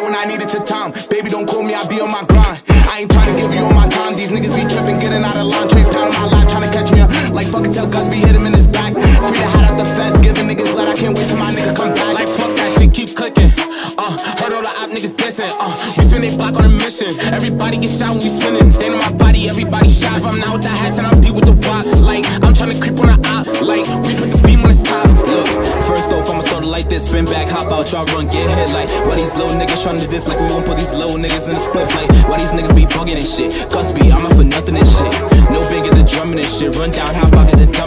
back when I needed to time. Baby, don't call me, I be on my grind. I ain't trying to give you all my time. These niggas be tripping, getting out of line. Trace pound my line, trying to catch me up. Like fucking tell be hit him in his back. Free to hide out the feds, giving niggas let. I can't wait till my nigga come back. Like fuck that shit, keep clicking. Uh, heard all the op niggas dissing. Uh, we spin they block on a mission. Everybody get shot when we spinning. They know my body, everybody shot. If I'm not with the hats, then I'm deep with the rocks. Like I'm trying to creep on the op. Like we like this. Spin back, hop out, y'all run, get hit. Like why these little niggas trying to diss? Like we won't put these little niggas in the split. Like why these niggas be bugging and shit? Guss be, I'm out for nothing and shit. No bigger the drumming and shit. Run down, hop out, get the dumb.